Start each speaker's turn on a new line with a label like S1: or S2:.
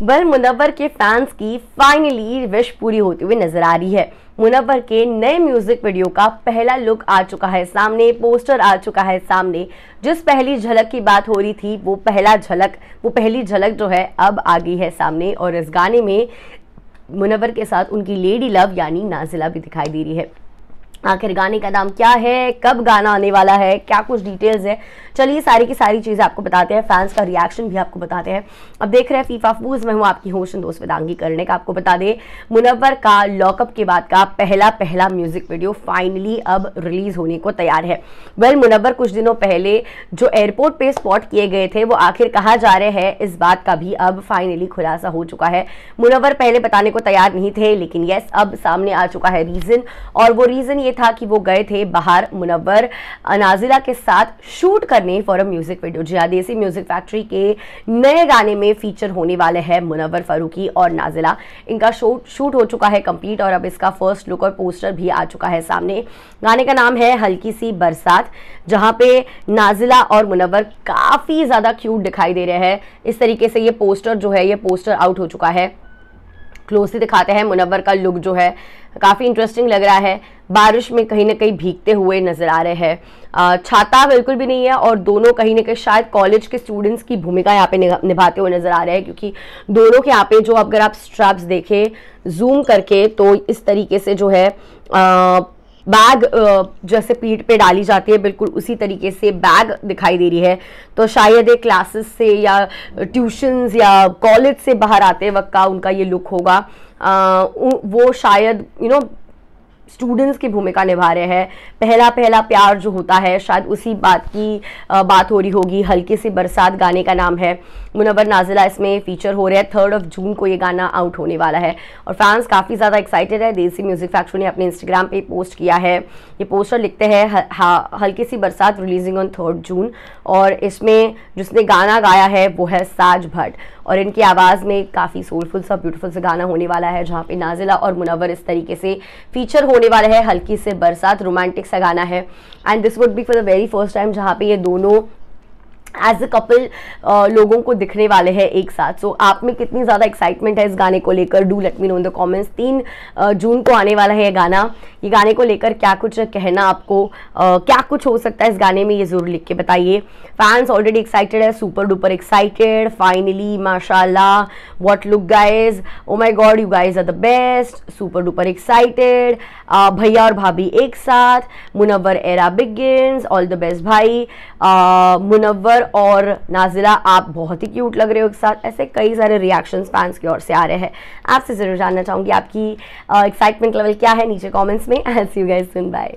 S1: Well Munawwar के fans की finally wish पूरी होती हुई नज़र आ रही है। मुनव्वर के नए म्यूज़िक वीडियो का पहला लुक आ चुका है सामने पोस्टर आ चुका है सामने। जिस पहली झलक की बात हो रही थी, वो पहला झलक, वो पहली झलक जो है अब आ गई है सामने और इस गाने में मुनव्वर के साथ उनकी लेडी लव यानी नाजिला भी दिखाई दे रही है। आखिर गाने का नाम क्या है? कब गाना आने वाला है? क्या कुछ डिटेल्स है? चलिए सारी की सारी चीज़ें आपको बताते हैं फैंस का रिएक्शन भी आपको बताते हैं। अब देख रहे हैं फीफा फूज में हूँ आपकी होश दोस्त विदांगी करने का। आपको बता दें मुनवर का लॉकअप के बाद का पहला पहला म्यूज़िक वीडियो फाइनली अब रिलीज़ होने को तैयार है। वेल मुनवर कुछ दिनों पहले जो एयरपोर्ट पे स्पॉट किए गए थे, वो आखिर कहा जा रहे हैं, इस बात का भी अब फाइनली खुलासा हो चुका है। मुनवर पहले बताने को तैयार नहीं थे, लेकिन यस अब सामने आ चुका है रीजन और वो रीजन ये था कि वो गए थे बाहर मुनवर नाजिला के साथ शूट करने फॉर अ म्यूज़िक वीडियो जी देसी म्यूज़िक फैक्ट्री के नए गाने में फीचर होने वाले हैं मुनव्वर फारूकी और नाजिला। इनका शूट शूट हो चुका है कंप्लीट और अब इसका फ़र्स्ट लुक और पोस्टर भी आ चुका है सामने। गाने का नाम है हल्की सी बरसात, जहाँ पे नाजिला और मुनवर काफ़ी ज़्यादा क्यूट दिखाई दे रहे हैं। इस तरीके से ये पोस्टर जो है, ये पोस्टर आउट हो चुका है। क्लोजली दिखाते हैं। मुनवर का लुक जो है काफ़ी इंटरेस्टिंग लग रहा है। बारिश में कहीं ना कहीं भीगते हुए नज़र आ रहे हैं। छाता बिल्कुल भी नहीं है और दोनों कहीं ना कहीं शायद कॉलेज के स्टूडेंट्स की भूमिका यहाँ पे निभाते हुए नज़र आ रहे हैं क्योंकि दोनों के यहाँ पे जो अगर आप स्ट्रैप्स देखें जूम करके तो इस तरीके से जो है आ, बैग जैसे पीठ पे डाली जाती है बिल्कुल उसी तरीके से बैग दिखाई दे रही है। तो शायद ये क्लासेस से या ट्यूशन्स या कॉलेज से बाहर आते वक्त का उनका ये लुक होगा। आ, वो शायद you you know know, students की भूमिका निभा रहे हैं। पहला पहला प्यार जो होता है, शायद उसी बात की बात हो रही होगी। हल्की सी बरसात गाने का नाम है। मुनवर नाजिला इसमें फीचर हो रहे हैं। थर्ड ऑफ़ जून को ये गाना आउट होने वाला है। और फैंस काफ़ी ज़्यादा एक्साइटेड है। देसी म्यूज़िक फैक्ट्री ने अपने इंस्टाग्राम पे पोस्ट किया है। ये पोस्टर लिखते हैं हल्की सी बरसात रिलीजिंग ऑन थर्ड जून और इसमें जिसने गाना गाया है, वो है साज भट्ट। और इनकी आवाज़ में काफ़ी सोलफुल सा ब्यूटीफुल सा गाना होने वाला है, जहाँ पे नाजिला और मुनवर इस तरीके से फीचर होने वाला है, हल्की से बरसात रोमांटिक सा गाना है। And this would be for the very first time जहाँ पे ये दोनों एज अ कपल लोगों को दिखने वाले हैं एक साथ। सो so, आप में कितनी ज़्यादा एक्साइटमेंट है इस गाने को लेकर? Do let me know in the comments तीन uh, जून को आने वाला है ये गाना। ये गाने को लेकर क्या कुछ कहना आपको? Uh, क्या कुछ हो सकता है इस गाने में? ये ज़रूर लिख के बताइए। फैंस ऑलरेडी एक्साइटेड है सुपर डुपर एक्साइटेड फाइनली माशाल्लाह what look guys oh my god you guys are the best super duper excited भैया और भाभी एक साथ Munawar era begins all the best भाई uh, मुनवर और नाजिला, आप बहुत ही क्यूट लग रहे हो एक साथ। ऐसे कई सारे रिएक्शंस फैंस की ओर से आ रहे हैं। आपसे ज़रूर जानना चाहूँगी आपकी एक्साइटमेंट लेवल क्या है नीचे कॉमेंट्स में। You soon bye